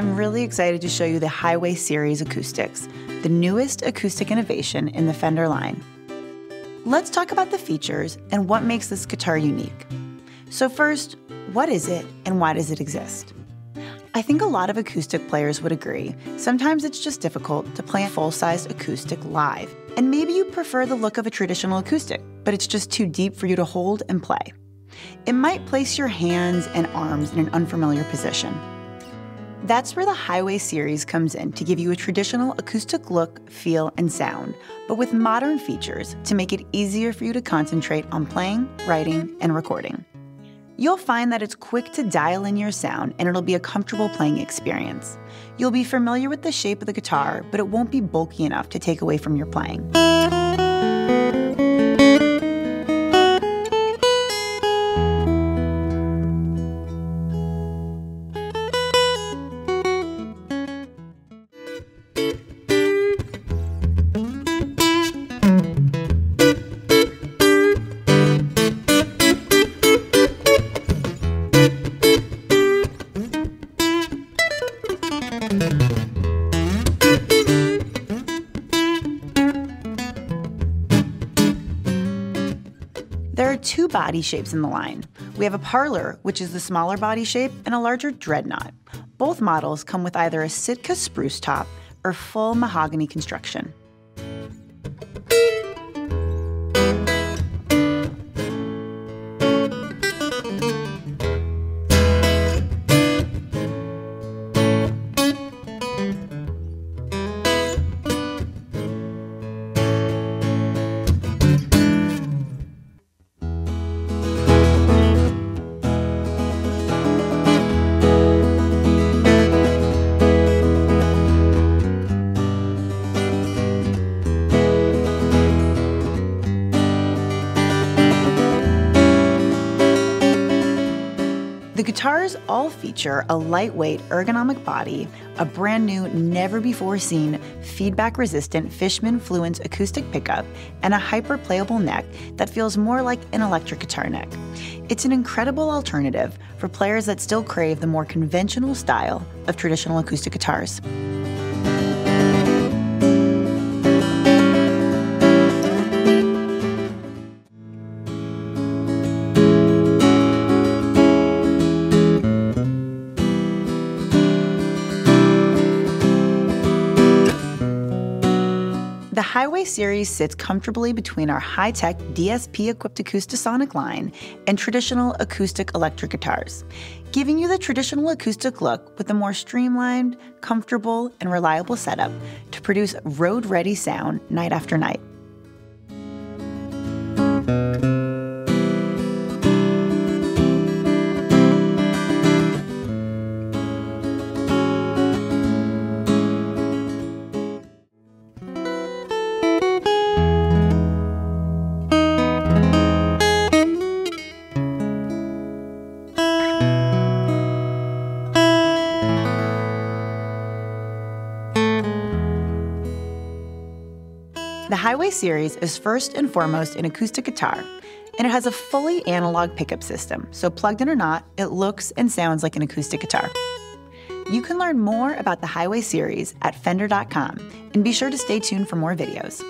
I'm really excited to show you the Highway Series acoustics, the newest acoustic innovation in the Fender line. Let's talk about the features and what makes this guitar unique. So, first, what is it and why does it exist? I think a lot of acoustic players would agree. Sometimes it's just difficult to play a full sized acoustic live. And maybe you prefer the look of a traditional acoustic, but it's just too deep for you to hold and play. It might place your hands and arms in an unfamiliar position. That's where the Highway series comes in to give you a traditional acoustic look, feel, and sound, but with modern features to make it easier for you to concentrate on playing, writing, and recording. You'll find that it's quick to dial in your sound and it'll be a comfortable playing experience. You'll be familiar with the shape of the guitar, but it won't be bulky enough to take away from your playing. Two body shapes in the line. We have a parlor, which is the smaller body shape, and a larger dreadnought. Both models come with either a Sitka spruce top or full mahogany construction. The guitars all feature a lightweight ergonomic body, a brand new, never before seen, feedback resistant Fishman Fluence acoustic pickup, and a hyper playable neck that feels more like an electric guitar neck. It's an incredible alternative for players that still crave the more conventional style of traditional acoustic guitars. The Highway series sits comfortably between our high tech DSP equipped Acoustasonic line and traditional acoustic electric guitars, giving you the traditional acoustic look with a more streamlined, comfortable, and reliable setup to produce road ready sound night after night. The Highway series is first and foremost an acoustic guitar, and it has a fully analog pickup system, so plugged in or not, it looks and sounds like an acoustic guitar. You can learn more about the Highway series at fender.com and be sure to stay tuned for more videos.